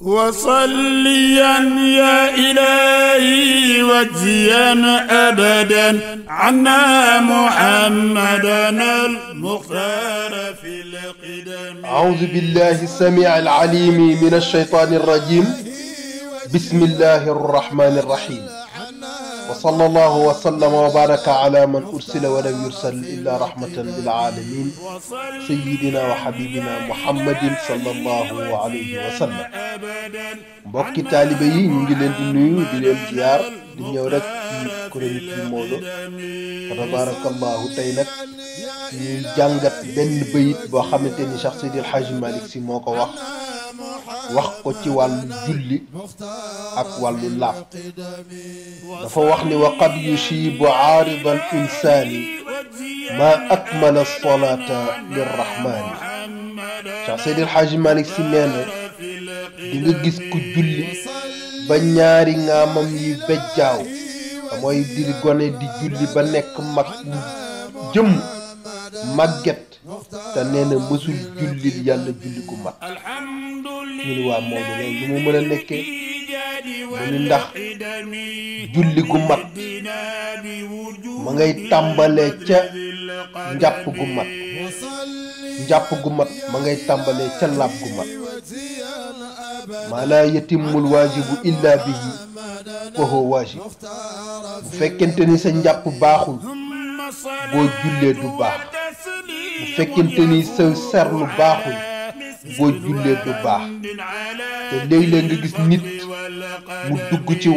وصليا يا إلهي واجزيا أبدا عنا محمدا المختار في القدم. أعوذ بالله السميع العليم من الشيطان الرجيم. بسم الله الرحمن الرحيم. وصلى الله وسلم وبارك على من أرسل ولم يرسل إلا رحمة للعالمين سيدنا وحبيبنا محمد صلى الله عليه وسلم. مبكي طالبين يجلين دنيو دنيو الجيار دنيو رك في كرمي في موضو فتبارك الله تينك في الجنجة بن بيت بوخامتين شخصي دي الحاج مالك سيموك وخ wax ko ci wàllu julli ak wàllu laab dafa wax ni wa qad yushibu aarida al insaani ma akmala solata lirrahmaani Cheikh Seydi El Hadji Malick Sy nee na di nga gis ku julli ba ñaari ngaamam yi bejjaaw mooy di gone di julli ba nekk mag jëm màgget te nee na mësul jullil yàlla julli gu mat ñu ni waa Maodo loolu lu mu mën a nekkee mu ndax julli gu mat ma ngay tàmbalee ca njàpp gu mat. njàpp gu mat ma ngay tàmbalee ca laab gu mat. maa laa yatimmul waajibu illaa bihi fa huwa waajib. bu fekkente ni sa njàpp baaxul boo jullee du baax. bu fekkente ni sa serlu baaxul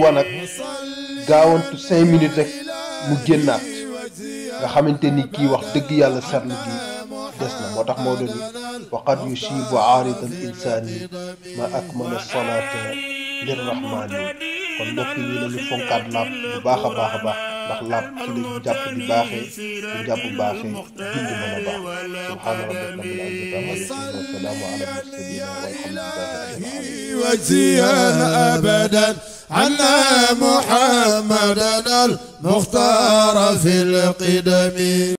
wanag gaawantu cinq minutes rek mu génnaat nga xamante ni kii wax dëgg yàlla serlu gi des na moo tax moo doon waqad yushibu aarida al insaani ma akmala salaata lirrahmaani kon mbokk yi nañu fonkaat laab bu baax a baax a baax وزيان ابدا عنا محمدا المختار في القدم